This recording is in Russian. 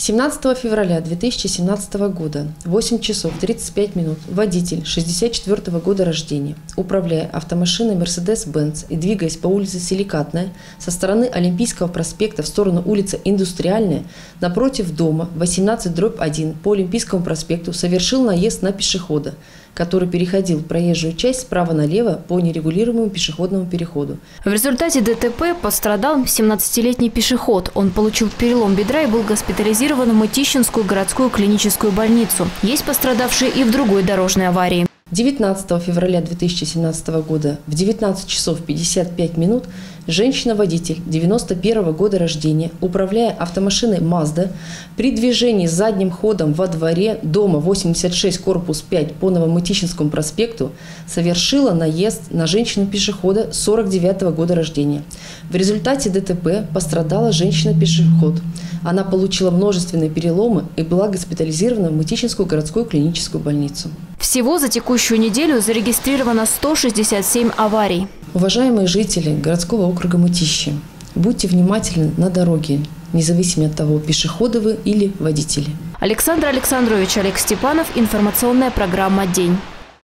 17 февраля 2017 года, 8 часов 35 минут, водитель 64 года рождения, управляя автомашиной Mercedes-Benz и двигаясь по улице Силикатная со стороны Олимпийского проспекта в сторону улицы Индустриальная, напротив дома 18 дробь 1 по Олимпийскому проспекту совершил наезд на пешехода, который переходил проезжую часть справа налево по нерегулируемому пешеходному переходу. В результате ДТП пострадал 17-летний пешеход. Он получил перелом бедра и был госпитализирован в Мытищинскую городскую клиническую больницу. Есть пострадавшие и в другой дорожной аварии. 19 февраля 2017 года в 19 часов 55 минут женщина-водитель 91 года рождения, управляя автомашиной Mazda, при движении задним ходом во дворе дома 86 корпус 5 по Новомытищинскому проспекту совершила наезд на женщину-пешехода 49 года рождения. В результате ДТП пострадала женщина-пешеход. Она получила множественные переломы и была госпитализирована в Мытищинскую городскую клиническую больницу. Всего за текущую неделю зарегистрировано 167 аварий. Уважаемые жители городского округа Мытищи, будьте внимательны на дороге, независимо от того, пешеходы вы или водители. Александр Александрович, Олег Степанов, информационная программа «День».